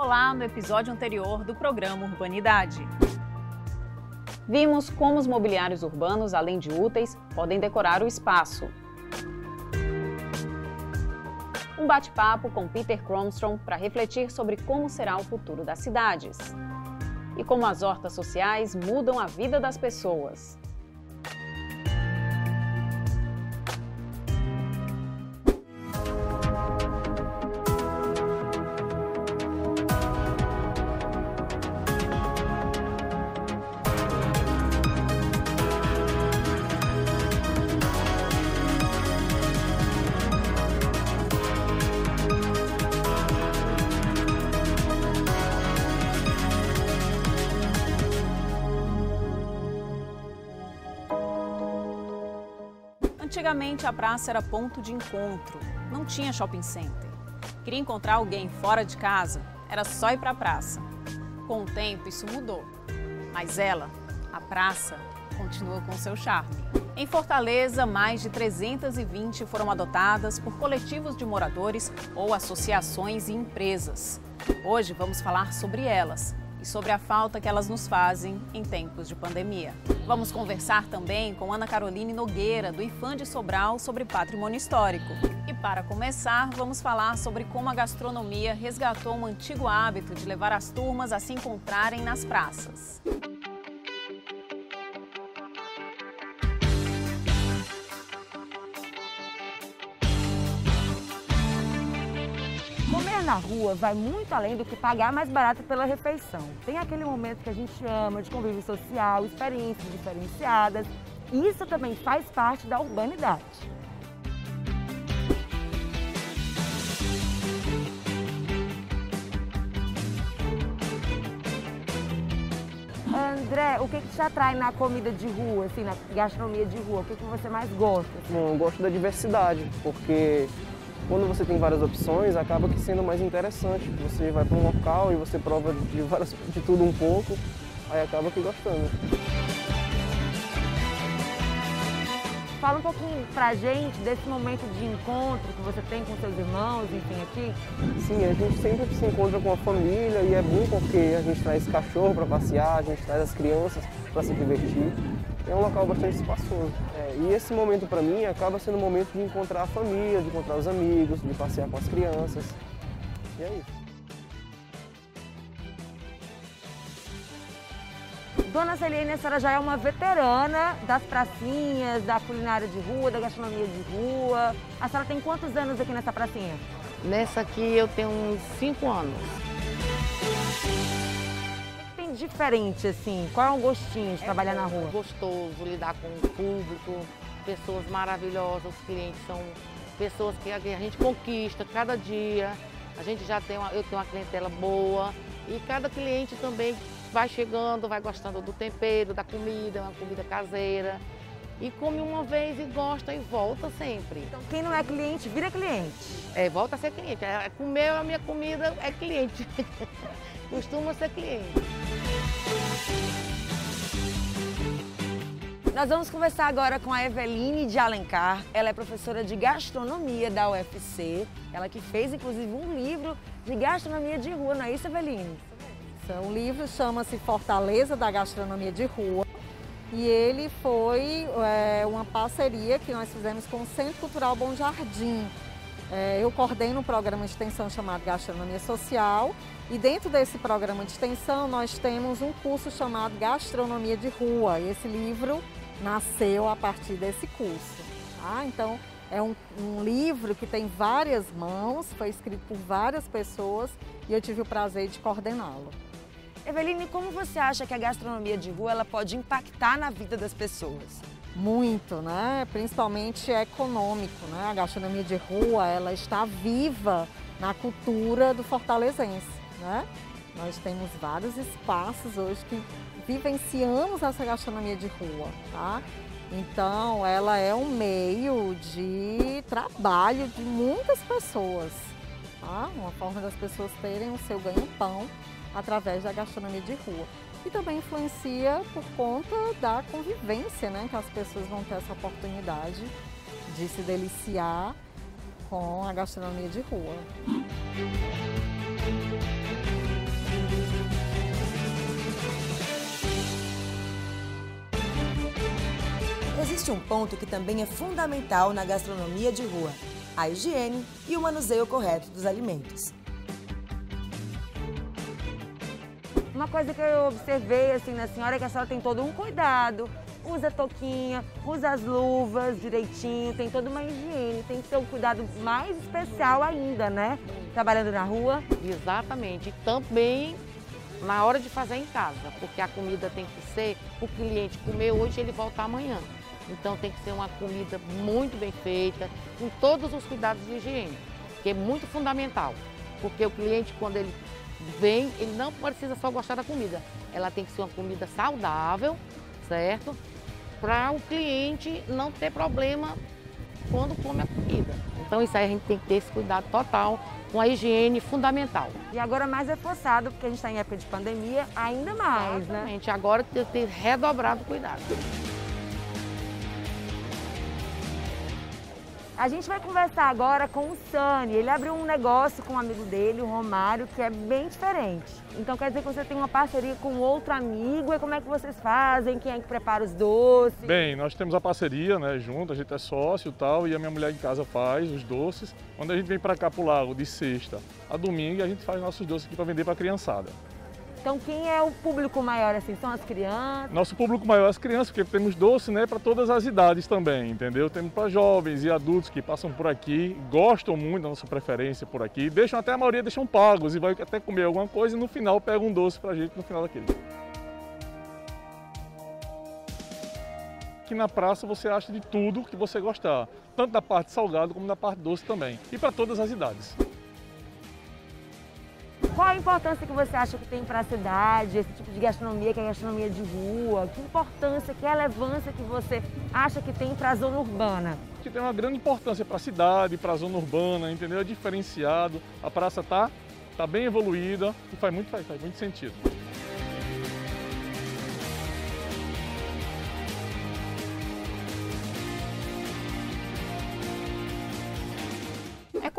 Olá, no episódio anterior do programa Urbanidade. Vimos como os mobiliários urbanos, além de úteis, podem decorar o espaço. Um bate-papo com Peter Cromstrom para refletir sobre como será o futuro das cidades. E como as hortas sociais mudam a vida das pessoas. Antigamente a praça era ponto de encontro, não tinha shopping center. Queria encontrar alguém fora de casa, era só ir para a praça. Com o tempo isso mudou, mas ela, a praça, continua com seu charme. Em Fortaleza, mais de 320 foram adotadas por coletivos de moradores ou associações e empresas. Hoje vamos falar sobre elas e sobre a falta que elas nos fazem em tempos de pandemia. Vamos conversar também com Ana Caroline Nogueira, do IFAM de Sobral, sobre patrimônio histórico. E para começar, vamos falar sobre como a gastronomia resgatou um antigo hábito de levar as turmas a se encontrarem nas praças. Na rua vai muito além do que pagar mais barato pela refeição. Tem aquele momento que a gente ama de convívio social, experiências diferenciadas. Isso também faz parte da urbanidade. André, o que, que te atrai na comida de rua, assim, na gastronomia de rua? O que, que você mais gosta? Bom, eu gosto da diversidade, porque quando você tem várias opções, acaba que sendo mais interessante. Você vai para um local e você prova de, várias, de tudo um pouco, aí acaba que gostando. Fala um pouquinho pra gente desse momento de encontro que você tem com seus irmãos, enfim, aqui. Sim, a gente sempre se encontra com a família e é bom porque a gente traz cachorro para passear, a gente traz as crianças para se divertir. É um local bastante espaçoso. É, e esse momento para mim acaba sendo um momento de encontrar a família, de encontrar os amigos, de passear com as crianças. E é isso. Dona Celene, a senhora já é uma veterana das pracinhas, da culinária de rua, da gastronomia de rua. A senhora tem quantos anos aqui nessa pracinha? Nessa aqui eu tenho uns 5 anos. Diferente, assim? Qual é o gostinho de trabalhar na rua? Gostoso lidar com o público, pessoas maravilhosas, os clientes são pessoas que a gente conquista cada dia. A gente já tem uma, eu tenho uma clientela boa e cada cliente também vai chegando, vai gostando do tempero, da comida, uma comida caseira. E come uma vez e gosta e volta sempre. Então, quem não é cliente, vira cliente. É, volta a ser cliente. É, comer a minha comida é cliente. Costuma ser cliente. Nós vamos conversar agora com a Eveline de Alencar. Ela é professora de gastronomia da UFC. Ela que fez, inclusive, um livro de gastronomia de rua, não é isso, Eveline? O livro chama-se Fortaleza da Gastronomia de Rua e ele foi é, uma parceria que nós fizemos com o Centro Cultural Bom Jardim. É, eu coordeno um programa de extensão chamado Gastronomia Social e dentro desse programa de extensão nós temos um curso chamado Gastronomia de Rua. E esse livro nasceu a partir desse curso. Tá? Então é um, um livro que tem várias mãos, foi escrito por várias pessoas e eu tive o prazer de coordená-lo. Eveline, como você acha que a gastronomia de rua ela pode impactar na vida das pessoas? Muito, né? Principalmente econômico, né? A gastronomia de rua, ela está viva na cultura do fortalezense, né? Nós temos vários espaços hoje que vivenciamos essa gastronomia de rua, tá? Então, ela é um meio de trabalho de muitas pessoas, tá? Uma forma das pessoas terem o seu ganho-pão através da gastronomia de rua e também influencia por conta da convivência, né? Que as pessoas vão ter essa oportunidade de se deliciar com a gastronomia de rua. Existe um ponto que também é fundamental na gastronomia de rua: a higiene e o manuseio correto dos alimentos. Uma coisa que eu observei assim na senhora é que a senhora tem todo um cuidado. Usa touquinha, usa as luvas direitinho, tem toda uma higiene, tem que ter um cuidado mais especial ainda, né? Trabalhando na rua. Exatamente. E também na hora de fazer em casa, porque a comida tem que ser, o cliente comer hoje, ele volta amanhã. Então tem que ser uma comida muito bem feita, com todos os cuidados de higiene, que é muito fundamental. Porque o cliente, quando ele vem, ele não precisa só gostar da comida. Ela tem que ser uma comida saudável, certo? Para o cliente não ter problema quando come a comida. Então isso aí a gente tem que ter esse cuidado total com a higiene fundamental. E agora mais reforçado, porque a gente está em época de pandemia, ainda mais, né? Exatamente. né? Agora tem que ter redobrado cuidado. A gente vai conversar agora com o Sani. Ele abriu um negócio com um amigo dele, o Romário, que é bem diferente. Então quer dizer que você tem uma parceria com outro amigo. E como é que vocês fazem? Quem é que prepara os doces? Bem, nós temos a parceria, né, junto, a gente é sócio e tal, e a minha mulher em casa faz os doces. Quando a gente vem para cá pro lago de sexta a domingo, a gente faz nossos doces aqui para vender para a criançada. Então quem é o público maior assim? São as crianças? Nosso público maior é as crianças, porque temos doce né, para todas as idades também, entendeu? Temos para jovens e adultos que passam por aqui, gostam muito da nossa preferência por aqui, deixam até a maioria deixam pagos e vai até comer alguma coisa e no final pegam um doce para a gente no final daquele. Aqui na praça você acha de tudo que você gostar, tanto da parte salgada como da parte doce também, e para todas as idades. Qual a importância que você acha que tem para a cidade, esse tipo de gastronomia, que é a gastronomia de rua? Que importância, que relevância que você acha que tem para a zona urbana? Que tem uma grande importância para a cidade, para a zona urbana, entendeu? É diferenciado, a praça está tá bem evoluída e faz muito, faz, faz muito sentido.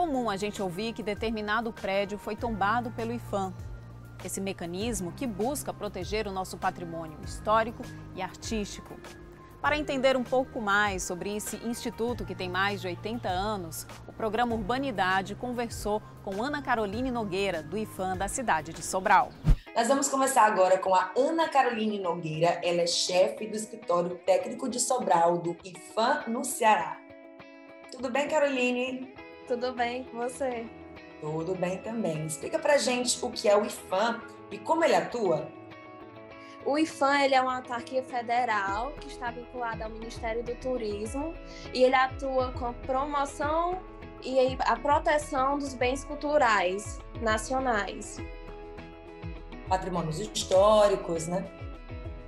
Comum a gente ouvir que determinado prédio foi tombado pelo IFAM. Esse mecanismo que busca proteger o nosso patrimônio histórico e artístico. Para entender um pouco mais sobre esse instituto que tem mais de 80 anos, o programa Urbanidade conversou com Ana Caroline Nogueira, do IFAM da cidade de Sobral. Nós vamos começar agora com a Ana Caroline Nogueira. Ela é chefe do escritório técnico de Sobral do IFAM no Ceará. Tudo bem, Caroline? Tudo bem com você? Tudo bem também. Explica pra gente o que é o IFAM e como ele atua. O IFAM ele é uma autarquia federal que está vinculada ao Ministério do Turismo e ele atua com a promoção e a proteção dos bens culturais nacionais. Patrimônios históricos, né?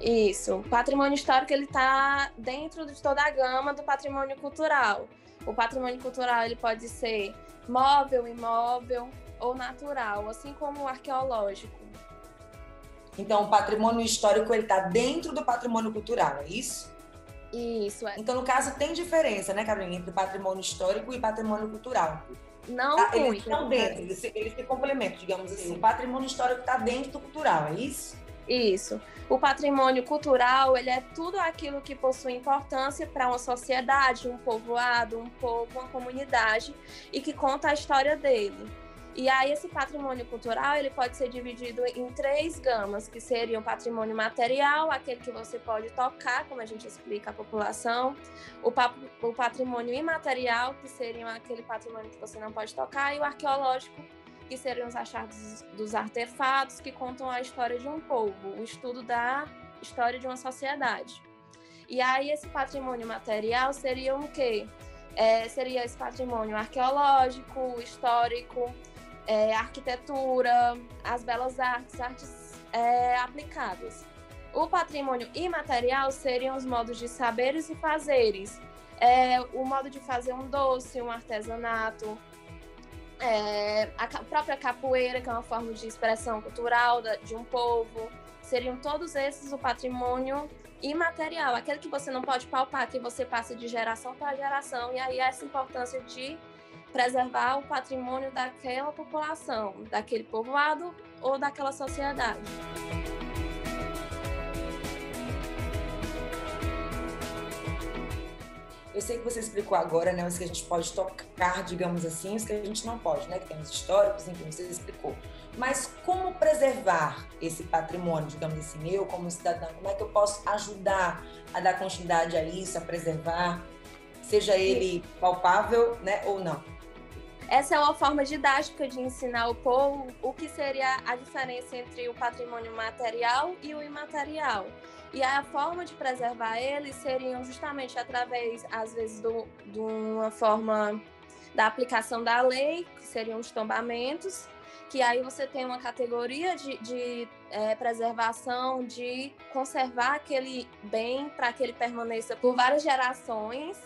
Isso. O patrimônio histórico ele está dentro de toda a gama do patrimônio cultural. O patrimônio cultural ele pode ser móvel, imóvel ou natural, assim como o arqueológico. Então, o patrimônio histórico ele está dentro do patrimônio cultural, é isso? Isso. É. Então, no caso, tem diferença, né, Carolina, entre patrimônio histórico e patrimônio cultural? Não tá, Eles estão dentro, eles se, eles se complementam, digamos assim. O patrimônio histórico está dentro do cultural, é isso? Isso. O patrimônio cultural, ele é tudo aquilo que possui importância para uma sociedade, um povoado, um povo, uma comunidade e que conta a história dele. E aí esse patrimônio cultural, ele pode ser dividido em três gamas, que seriam patrimônio material, aquele que você pode tocar, como a gente explica à população, o, o patrimônio imaterial, que seriam aquele patrimônio que você não pode tocar, e o arqueológico, que seriam os achados dos artefatos que contam a história de um povo, o estudo da história de uma sociedade. E aí esse patrimônio material seria o quê? É, seria esse patrimônio arqueológico, histórico, é, arquitetura, as belas artes, artes é, aplicadas. O patrimônio imaterial seriam os modos de saberes e fazeres, é, o modo de fazer um doce, um artesanato, é, a própria capoeira, que é uma forma de expressão cultural de um povo, seriam todos esses o patrimônio imaterial, aquele que você não pode palpar, que você passa de geração para geração, e aí essa importância de preservar o patrimônio daquela população, daquele povoado ou daquela sociedade. Eu sei que você explicou agora, né, os que a gente pode tocar, digamos assim, os que a gente não pode, né, que tem os históricos, enfim, você explicou. Mas como preservar esse patrimônio, digamos assim, eu como cidadã, como é que eu posso ajudar a dar continuidade a isso, a preservar, seja ele palpável, né, ou não? Essa é uma forma didática de ensinar o povo o que seria a diferença entre o patrimônio material e o imaterial. E a forma de preservar eles seriam justamente através, às vezes, do, de uma forma da aplicação da lei, que seriam os tombamentos, que aí você tem uma categoria de, de é, preservação, de conservar aquele bem para que ele permaneça por várias gerações,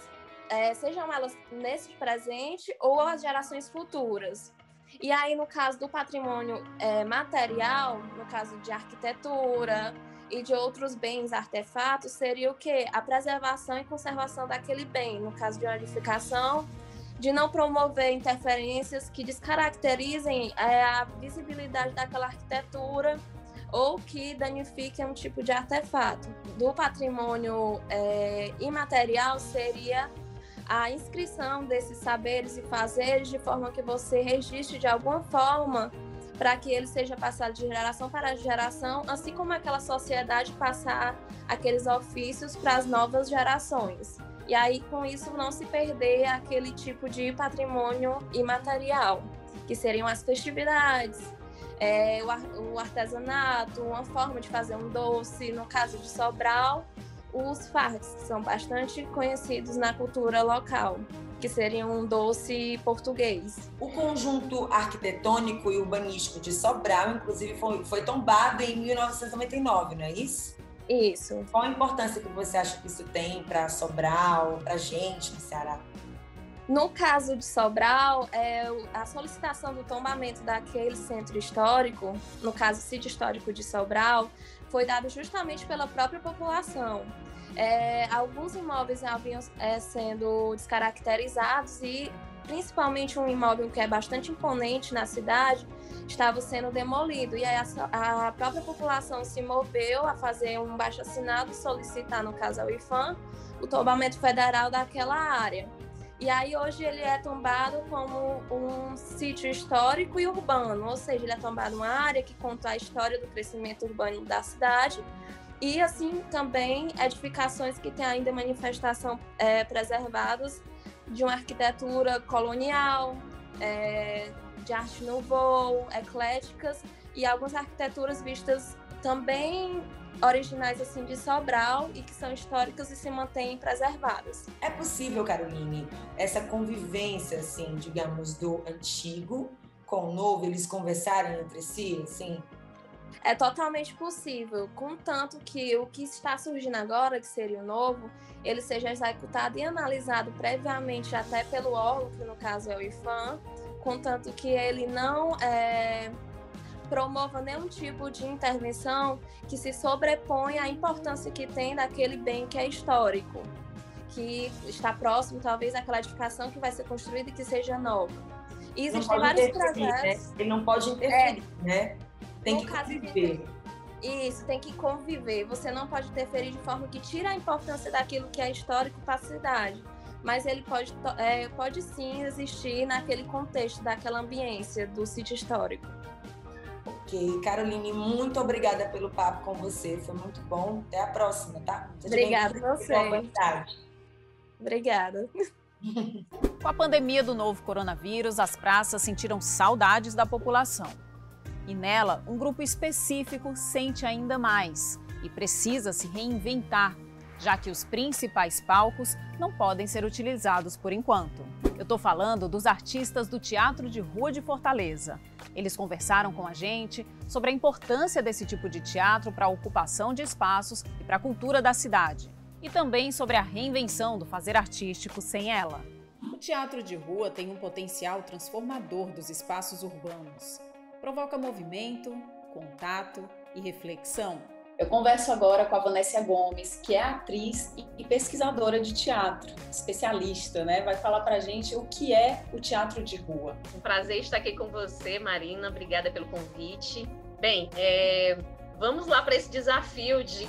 é, sejam elas nesse presente ou as gerações futuras. E aí, no caso do patrimônio é, material, no caso de arquitetura e de outros bens, artefatos, seria o quê? A preservação e conservação daquele bem, no caso de uma edificação, de não promover interferências que descaracterizem é, a visibilidade daquela arquitetura ou que danifiquem um tipo de artefato. Do patrimônio é, imaterial seria a inscrição desses saberes e fazeres de forma que você registre de alguma forma para que ele seja passado de geração para geração, assim como aquela sociedade passar aqueles ofícios para as novas gerações. E aí, com isso, não se perder aquele tipo de patrimônio imaterial, que seriam as festividades, é, o artesanato, uma forma de fazer um doce, no caso de Sobral, os farts, que são bastante conhecidos na cultura local, que seriam um doce português. O conjunto arquitetônico e urbanístico de Sobral, inclusive, foi, foi tombado em 1999, não é isso? Isso. Qual a importância que você acha que isso tem para Sobral, para gente no Ceará? No caso de Sobral, é, a solicitação do tombamento daquele centro histórico, no caso, sítio histórico de Sobral, foi dado justamente pela própria população. É, alguns imóveis haviam é, sendo descaracterizados e principalmente um imóvel que é bastante imponente na cidade estava sendo demolido e aí a, a própria população se moveu a fazer um baixo assinado solicitar no caso ao IFAM o tombamento federal daquela área. E aí hoje ele é tombado como um sítio histórico e urbano, ou seja, ele é tombado uma área que conta a história do crescimento urbano da cidade e assim também edificações que têm ainda manifestação é, preservados de uma arquitetura colonial, é, de arte nouveau, ecléticas e algumas arquiteturas vistas também originais assim de Sobral e que são históricas e se mantêm preservadas. É possível, Caroline, essa convivência assim, digamos, do antigo com o novo, eles conversarem entre si, assim? É totalmente possível, contanto que o que está surgindo agora, que seria o novo, ele seja executado e analisado previamente até pelo órgão, que no caso é o IFAM, contanto que ele não é, promova nenhum tipo de intervenção que se sobreponha à importância que tem daquele bem que é histórico, que está próximo, talvez, àquela edificação que vai ser construída e que seja nova. E existem vários projetos. Né? Ele não pode interferir, é, né? Tem que conviver. Isso, tem que conviver. Você não pode interferir de forma que tira a importância daquilo que é histórico para a cidade. Mas ele pode, é, pode sim existir naquele contexto, daquela ambiência do sítio histórico. Ok, Caroline, muito obrigada pelo papo com você, foi muito bom. Até a próxima, tá? Seja obrigada a você. Obrigada. Com a pandemia do novo coronavírus, as praças sentiram saudades da população. E nela, um grupo específico sente ainda mais e precisa se reinventar já que os principais palcos não podem ser utilizados por enquanto. Eu estou falando dos artistas do Teatro de Rua de Fortaleza. Eles conversaram com a gente sobre a importância desse tipo de teatro para a ocupação de espaços e para a cultura da cidade. E também sobre a reinvenção do fazer artístico sem ela. O teatro de rua tem um potencial transformador dos espaços urbanos. Provoca movimento, contato e reflexão eu converso agora com a Vanessa Gomes, que é atriz e pesquisadora de teatro, especialista, né? Vai falar para a gente o que é o teatro de rua. Um prazer estar aqui com você, Marina. Obrigada pelo convite. Bem, é... vamos lá para esse desafio de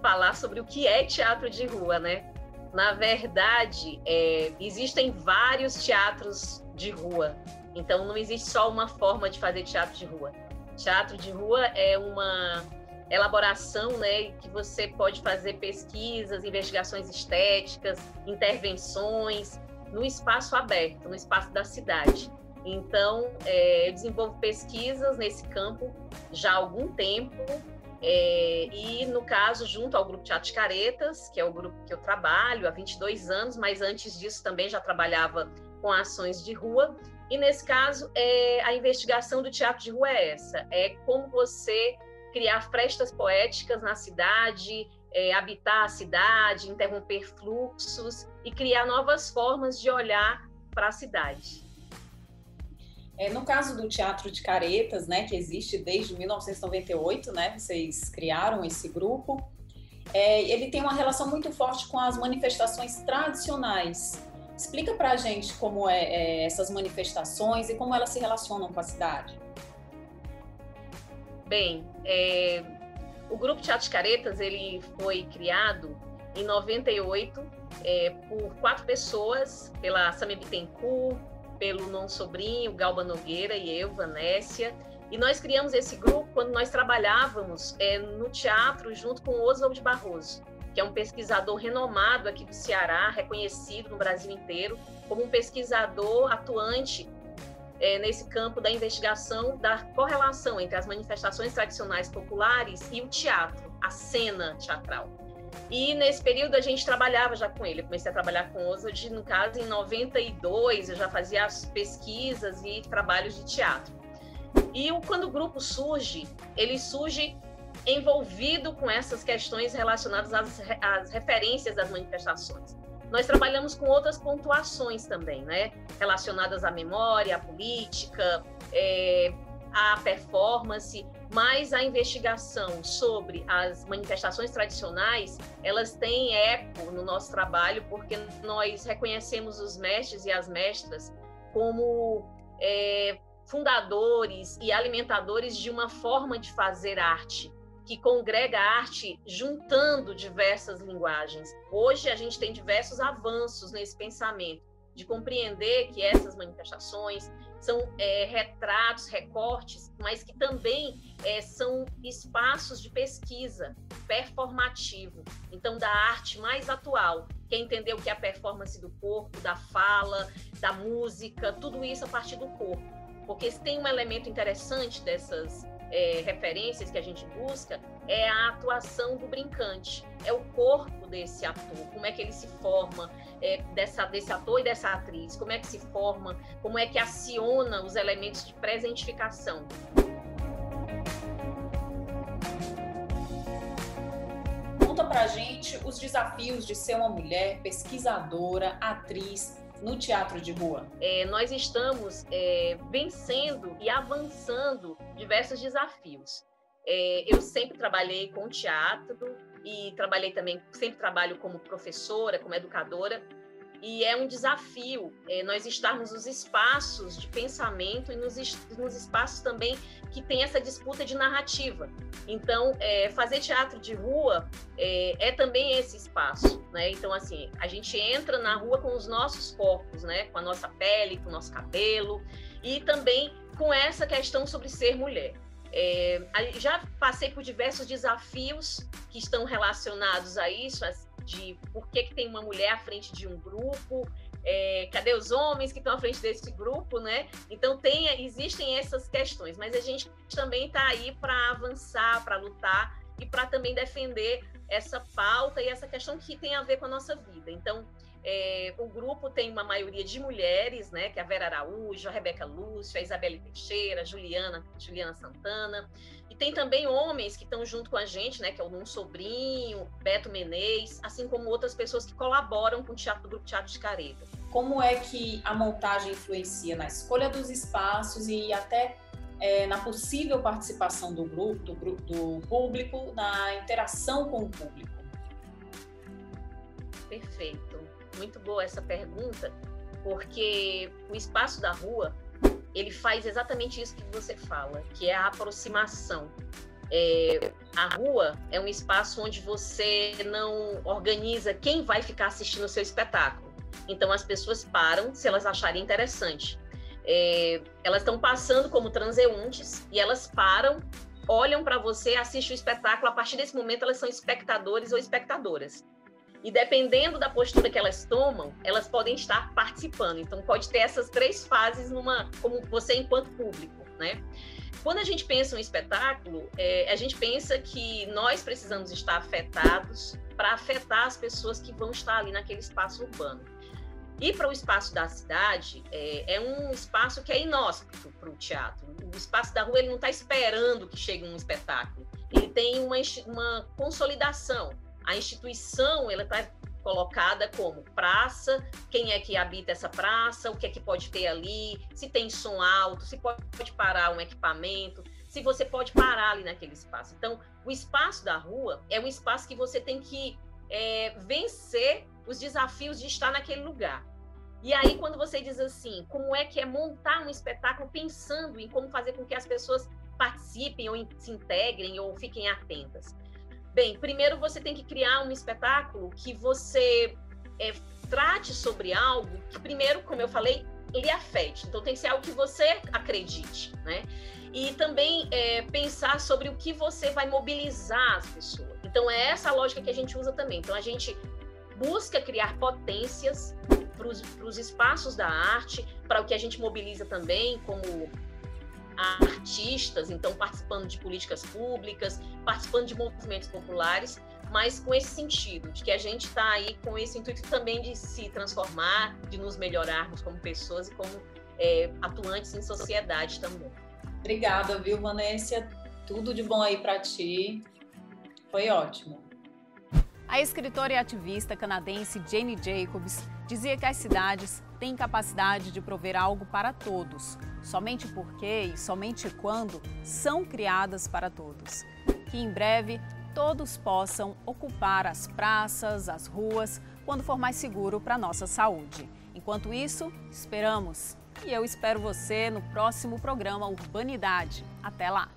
falar sobre o que é teatro de rua, né? Na verdade, é, existem vários teatros de rua. Então, não existe só uma forma de fazer teatro de rua. Teatro de rua é uma elaboração, né, que você pode fazer pesquisas, investigações estéticas, intervenções no espaço aberto, no espaço da cidade. Então, é, eu desenvolvo pesquisas nesse campo já há algum tempo, é, e no caso, junto ao Grupo Teatro de Caretas, que é o grupo que eu trabalho há 22 anos, mas antes disso também já trabalhava com ações de rua. E nesse caso, é, a investigação do teatro de rua é essa: é como você criar frestas poéticas na cidade, é, habitar a cidade, interromper fluxos e criar novas formas de olhar para a cidade. É, no caso do Teatro de Caretas, né, que existe desde 1998, né, vocês criaram esse grupo, é, ele tem uma relação muito forte com as manifestações tradicionais. Explica para a gente como é, é, essas manifestações e como elas se relacionam com a cidade. Bem, é, o Grupo Teatro Caretas ele foi criado em 98 é, por quatro pessoas, pela Samia Bittencourt, pelo Non Sobrinho, Galba Nogueira e eu, Vanécia. E nós criamos esse grupo quando nós trabalhávamos é, no teatro junto com Oswald Barroso, que é um pesquisador renomado aqui do Ceará, reconhecido no Brasil inteiro como um pesquisador atuante é, nesse campo da investigação da correlação entre as manifestações tradicionais populares e o teatro, a cena teatral. E nesse período a gente trabalhava já com ele. Eu comecei a trabalhar com o Oswald, no caso, em 92, eu já fazia as pesquisas e trabalhos de teatro. E quando o grupo surge, ele surge envolvido com essas questões relacionadas às, às referências das manifestações. Nós trabalhamos com outras pontuações também, né? Relacionadas à memória, à política, é, à performance, mas a investigação sobre as manifestações tradicionais, elas têm eco no nosso trabalho, porque nós reconhecemos os mestres e as mestras como é, fundadores e alimentadores de uma forma de fazer arte, que congrega a arte juntando diversas linguagens. Hoje a gente tem diversos avanços nesse pensamento de compreender que essas manifestações são é, retratos, recortes, mas que também é, são espaços de pesquisa performativo, então da arte mais atual, que é entender o que é a performance do corpo, da fala, da música, tudo isso a partir do corpo. Porque tem um elemento interessante dessas é, referências que a gente busca é a atuação do brincante, é o corpo desse ator, como é que ele se forma, é, dessa, desse ator e dessa atriz, como é que se forma, como é que aciona os elementos de presentificação. Conta pra gente os desafios de ser uma mulher pesquisadora, atriz, no teatro de rua? É, nós estamos é, vencendo e avançando diversos desafios. É, eu sempre trabalhei com teatro e trabalhei também, sempre trabalho como professora, como educadora, e é um desafio é, nós estarmos nos espaços de pensamento e nos, nos, espaços também que tem essa disputa de narrativa. Então, é, fazer teatro de rua é, é, também esse espaço, né? Então, assim, a gente entra na rua com os nossos corpos, né? Com a nossa pele, com o nosso cabelo e também com essa questão sobre ser mulher. É, já passei por diversos desafios que estão relacionados a isso, de por que, que tem uma mulher à frente de um grupo, é, cadê os homens que estão à frente desse grupo, né? Então tem, existem essas questões, mas a gente também está aí para avançar, para lutar e para também defender essa pauta e essa questão que tem a ver com a nossa vida. Então, é, o grupo tem uma maioria de mulheres, né? Que é a Vera Araújo, a Rebeca Lúcia, a Isabelle Teixeira, a Juliana, Juliana Santana. E tem também homens que estão junto com a gente, né? Que é o Num Sobrinho, Beto Menezes, assim como outras pessoas que colaboram com o teatro do Grupo Teatro de Careta. Como é que a montagem influencia na escolha dos espaços e até é, na possível participação do grupo, do, do público, na interação com o público? Perfeito. Muito boa essa pergunta, porque o espaço da rua ele faz exatamente isso que você fala, que é a aproximação. É, a rua é um espaço onde você não organiza quem vai ficar assistindo o seu espetáculo. Então as pessoas param se elas acharem interessante. É, elas estão passando como transeuntes e elas param, olham para você, assistem o espetáculo. A partir desse momento, elas são espectadores ou espectadoras. E dependendo da postura que elas tomam, elas podem estar participando. Então, pode ter essas três fases numa, como você enquanto público, né? Quando a gente pensa um espetáculo, é, a gente pensa que nós precisamos estar afetados para afetar as pessoas que vão estar ali naquele espaço urbano. E para o espaço da cidade, é, é, um espaço que é inóspito para o teatro. O espaço da rua ele não está esperando que chegue um espetáculo. Ele tem uma, uma consolidação. A instituição ela está colocada como praça, quem é que habita essa praça, o que é que pode ter ali, se tem som alto, se pode parar um equipamento, se você pode parar ali naquele espaço. Então, o espaço da rua é um espaço que você tem que é, vencer os desafios de estar naquele lugar. E aí, quando você diz assim, como é que é montar um espetáculo pensando em como fazer com que as pessoas participem ou se integrem ou fiquem atentas? Bem, primeiro você tem que criar um espetáculo que você é, trate sobre algo que, primeiro, como eu falei, lhe afete. Então, tem que ser algo que você acredite, né? E também é, pensar sobre o que você vai mobilizar as pessoas. Então, é essa a lógica que a gente usa também. Então, a gente busca criar potências para os espaços da arte, para o que a gente mobiliza também, como artistas, então participando de políticas públicas, participando de movimentos populares, mas com esse sentido, de que a gente está aí com esse intuito também de se transformar, de nos melhorarmos como pessoas e como é, atuantes em sociedade também. Obrigada, viu, Vanessa? Tudo de bom aí para ti. Foi ótimo. A escritora e ativista canadense Jane Jacobs dizia que as cidades têm capacidade de prover algo para todos, somente porque e somente quando são criadas para todos. Que em breve todos possam ocupar as praças, as ruas, quando for mais seguro para a nossa saúde. Enquanto isso, esperamos. E eu espero você no próximo programa Urbanidade. Até lá!